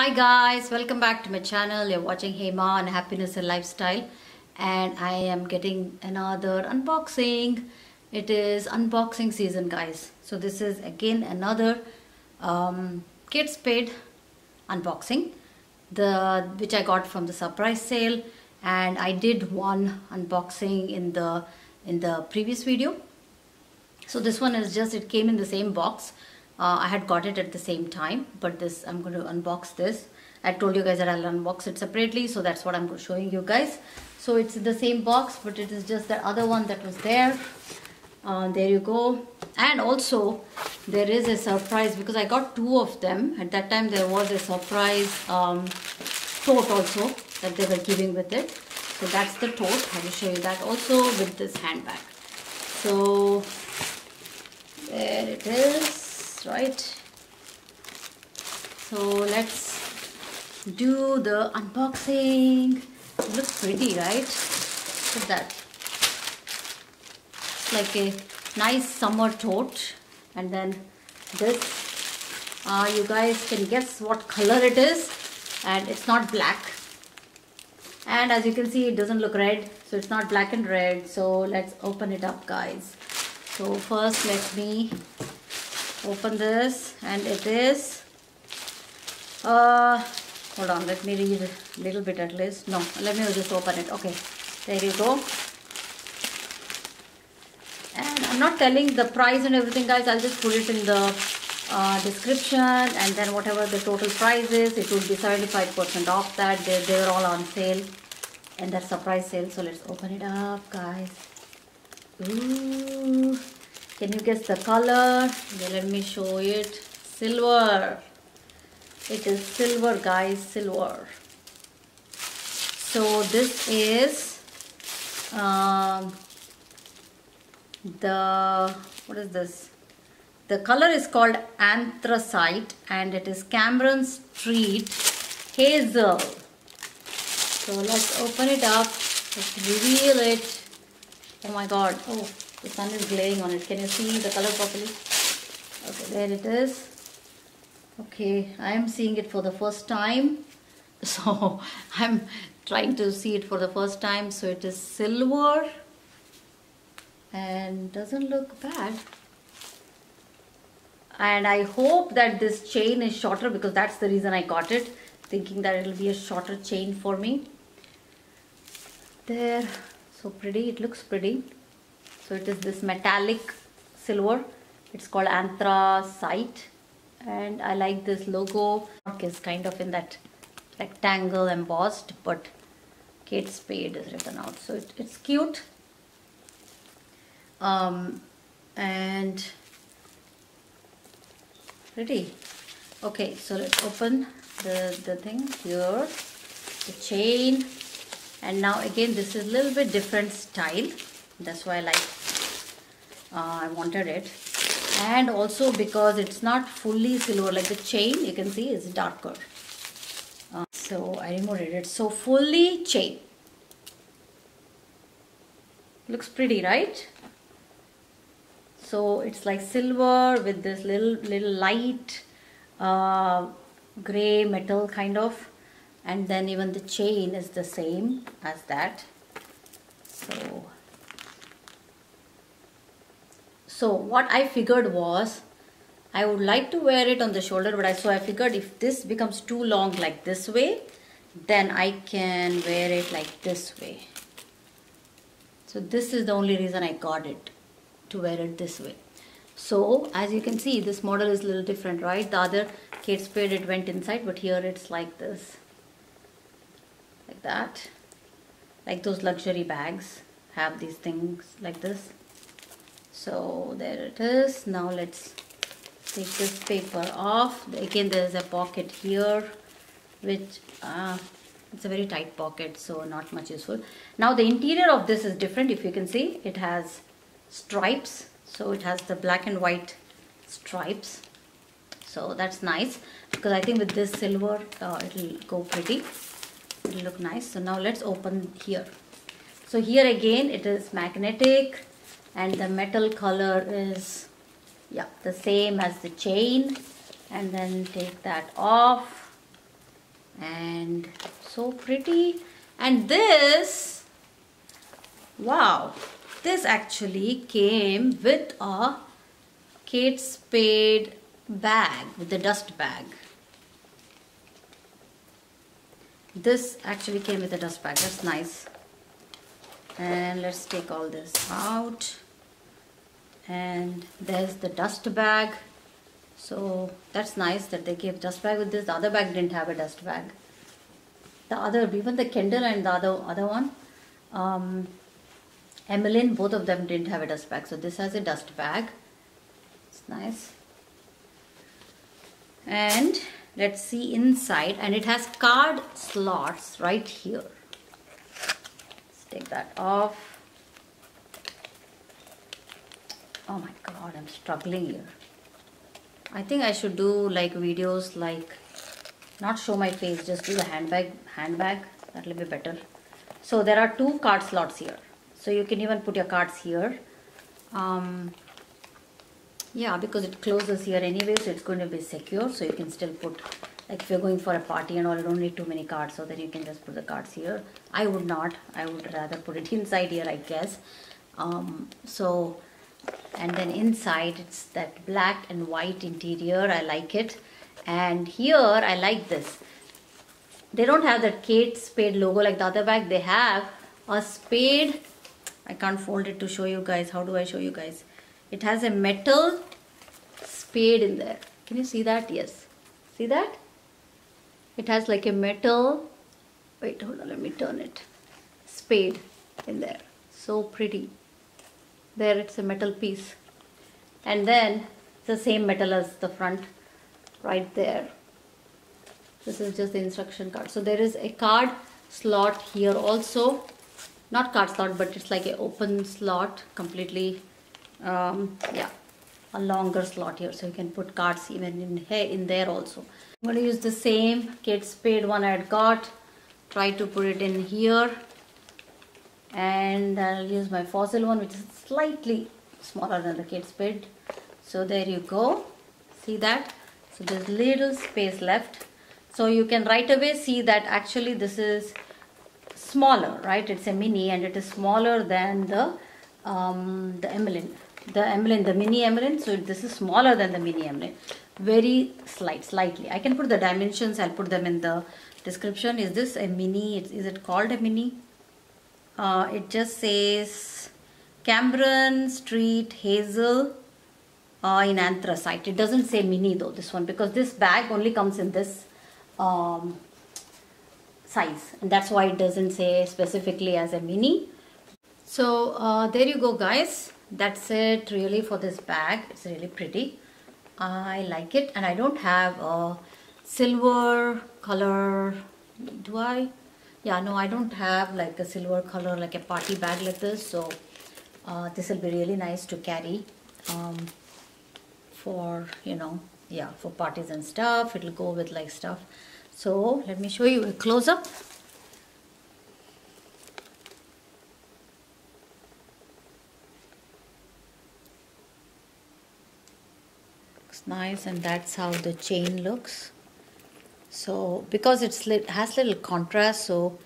Hi guys, welcome back to my channel. You're watching Hema on Happiness and Lifestyle and I am getting another unboxing. It is unboxing season guys. So this is again another um, Spade unboxing the which I got from the surprise sale and I did one unboxing in the in the previous video. So this one is just it came in the same box uh, I had got it at the same time but this I'm going to unbox this. I told you guys that I'll unbox it separately so that's what I'm showing you guys. So it's the same box but it is just the other one that was there. Uh, there you go. And also there is a surprise because I got two of them. At that time there was a surprise um, tote also that they were giving with it. So that's the tote. I will show you that also with this handbag. So there it is right. So let's do the unboxing. It looks pretty right? Look at that. It's like a nice summer tote. And then this uh, you guys can guess what color it is. And it's not black. And as you can see it doesn't look red. So it's not black and red. So let's open it up guys. So first let me open this and it is uh hold on let me read a little bit at least. No let me just open it. Okay there you go. And I'm not telling the price and everything guys. I'll just put it in the uh, description and then whatever the total price is it would be 75% off that. They, they all on sale and that surprise sale. So let's open it up guys. Ooh. Can you guess the color? let me show it. Silver. It is silver guys, silver. So this is um, the, what is this? The color is called anthracite and it is Cameron Street Hazel. So let's open it up. Let's reveal it. Oh my god. Oh, the sun is glaring on it. Can you see the color properly? Okay there it is. Okay I am seeing it for the first time. So I'm trying to see it for the first time. So it is silver and doesn't look bad. And I hope that this chain is shorter because that's the reason I got it thinking that it'll be a shorter chain for me. There. So pretty. It looks pretty so it is this metallic silver. It's called anthracite. And I like this logo. Is kind of in that rectangle embossed but Kate Spade is written out. So it, it's cute. Um, and pretty. Okay so let's open the the thing here. The chain. And now again this is a little bit different style. That's why I like uh, I wanted it. And also because it's not fully silver like the chain you can see is darker. Uh, so I removed it. So fully chain. Looks pretty right? So it's like silver with this little little light uh, gray metal kind of. And then even the chain is the same as that so so what I figured was I would like to wear it on the shoulder but I so I figured if this becomes too long like this way then I can wear it like this way. So this is the only reason I got it to wear it this way. So as you can see this model is a little different right? The other Kate Spade it went inside but here it's like this. Like that. Like those luxury bags have these things like this so there it is. Now let's take this paper off. Again there's a pocket here which uh, it's a very tight pocket so not much useful. Now the interior of this is different. If you can see it has stripes. So it has the black and white stripes. So that's nice because I think with this silver uh, it'll go pretty. It'll look nice. So now let's open here. So here again it is magnetic and the metal color is yeah the same as the chain. And then take that off. And so pretty. And this wow this actually came with a Kate Spade bag with the dust bag. This actually came with a dust bag. That's nice and let's take all this out. And there's the dust bag. So that's nice that they gave dust bag with this the other bag didn't have a dust bag. The other even the Kendall and the other other one um, Emmeline both of them didn't have a dust bag. So this has a dust bag. It's nice. And let's see inside. And it has card slots right here take that off. Oh my god I'm struggling here. I think I should do like videos like not show my face just do the handbag handbag. That will be better. So there are two card slots here. So you can even put your cards here. Um, yeah because it closes here anyway so it's going to be secure so you can still put like if you're going for a party and all you don't need too many cards so then you can just put the cards here. I would not. I would rather put it inside here I guess. Um, so and then inside it's that black and white interior. I like it. And here I like this. They don't have that Kate Spade logo like the other bag. They have a spade. I can't fold it to show you guys. How do I show you guys? It has a metal spade in there. Can you see that? Yes. See that it has like a metal wait hold on let me turn it. Spade in there. So pretty. There it's a metal piece. And then the same metal as the front right there. This is just the instruction card. So there is a card slot here also. Not card slot but it's like an open slot completely. Um, yeah a longer slot here so you can put cards even in here in there also. I'm going to use the same Kate Spade one I had got. Try to put it in here. And I'll use my fossil one which is slightly smaller than the Kate Spade. So there you go. See that? So there's little space left. So you can right away see that actually this is smaller right? It's a mini and it is smaller than the um, the Emmeline the Emmeline the mini Emmeline so this is smaller than the mini Emmeline very slight slightly I can put the dimensions I'll put them in the description is this a mini is it called a mini uh, it just says Cameron Street Hazel uh, in anthracite. It doesn't say mini though, this one, because this bag only comes in this um, size. And that's why it doesn't say specifically as a mini. So uh, there you go guys. That's it really for this bag. It's really pretty. I like it and I don't have a silver color. Do I? yeah no I don't have like a silver color like a party bag like this so uh, this will be really nice to carry um, for you know yeah for parties and stuff it'll go with like stuff so let me show you a close-up nice and that's how the chain looks. So because it's has little contrast so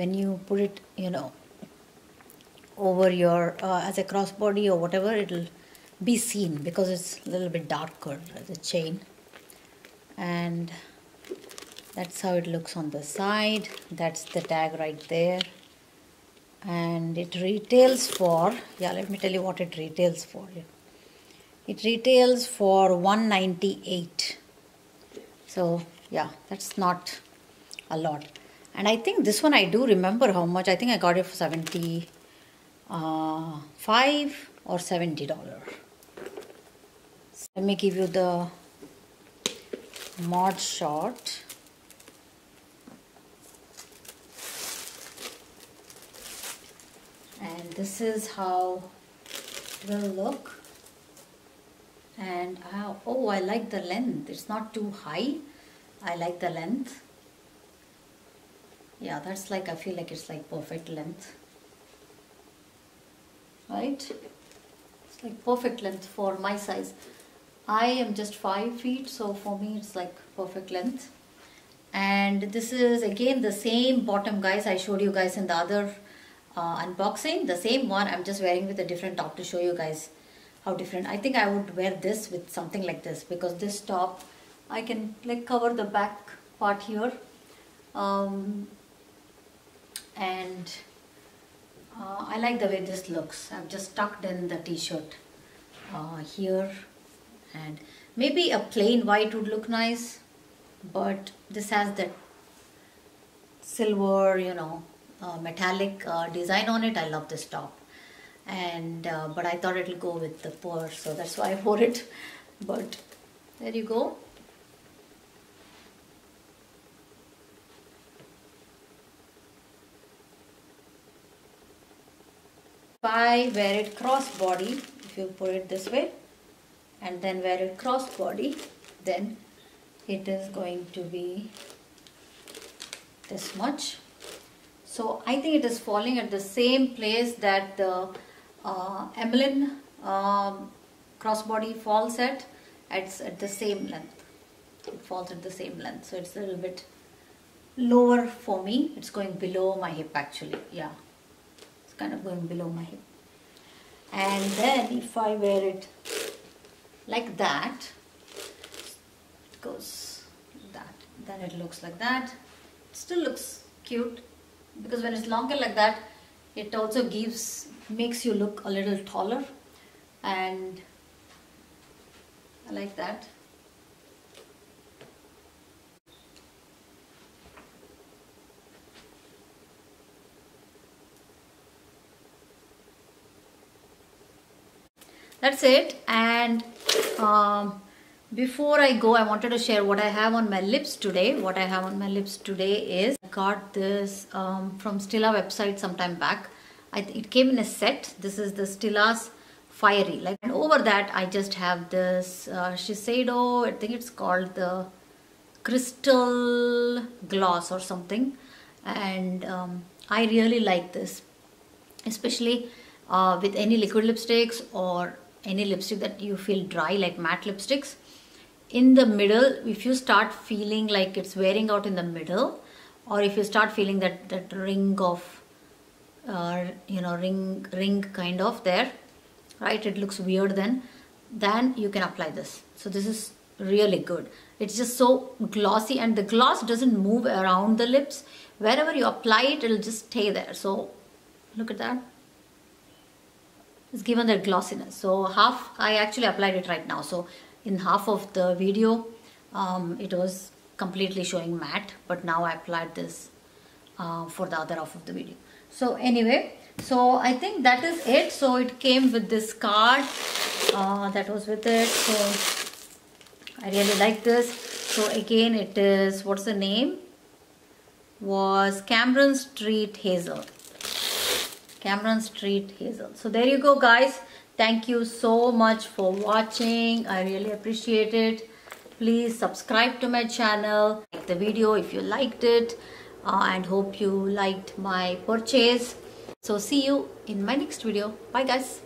when you put it you know over your uh, as a crossbody or whatever it'll be seen because it's a little bit darker the chain. And that's how it looks on the side. That's the tag right there. And it retails for yeah let me tell you what it retails for it retails for 198 so yeah that's not a lot. And I think this one I do remember how much. I think I got it for 75 uh, or 70 dollar. Let me give you the mod shot. And this is how it will look and uh, oh I like the length it's not too high I like the length. Yeah, that's like, I feel like it's like perfect length. Right? It's like perfect length for my size. I am just 5 feet, so for me it's like perfect length. and this is again the same bottom guys I showed you guys in the other uh, unboxing the same one I'm just wearing with a different top to show you guys how different. I think I would wear this with something like this because this top I can like cover the back part here. Um, and uh, I like the way this looks. I've just tucked in the t-shirt uh, here. And maybe a plain white would look nice but this has that silver you know uh, metallic uh, design on it. I love this top and uh, but I thought it'll go with the purse so that's why I wore it. But there you go. If I wear it cross body? If you put it this way and then wear it cross body then it is going to be this much. So I think it is falling at the same place that the uh, Emmeline um, crossbody falls at it's at the same length. It falls at the same length so it's a little bit lower for me. It's going below my hip actually. Yeah. It's kind of going below my hip. And then if I wear it like that it goes like that. Then it looks like that. It still looks cute because when it's longer like that it also gives makes you look a little taller and I like that. That's it. And um, before I go I wanted to share what I have on my lips today. What I have on my lips today is I got this um, from Stila website sometime back. I it came in a set. This is the Stila's fiery. Like and over that I just have this uh, Shiseido I think it's called the crystal gloss or something. And um, I really like this especially uh, with any liquid lipsticks or any lipstick that you feel dry like matte lipsticks in the middle if you start feeling like it's wearing out in the middle or if you start feeling that that ring of uh, you know ring ring kind of there right it looks weird then then you can apply this. So this is really good. It's just so glossy and the gloss doesn't move around the lips. Wherever you apply it it'll just stay there. So look at that. It's given that glossiness. So half, I actually applied it right now. So in half of the video, um, it was completely showing matte, but now I applied this uh, for the other half of the video. So anyway, so I think that is it. So it came with this card uh, that was with it. So I really like this. So again, it is, what's the name? Was Cameron Street Hazel. Cameron Street Hazel. So there you go guys. Thank you so much for watching. I really appreciate it. Please subscribe to my channel. Like the video if you liked it. Uh, and hope you liked my purchase. So see you in my next video. Bye guys.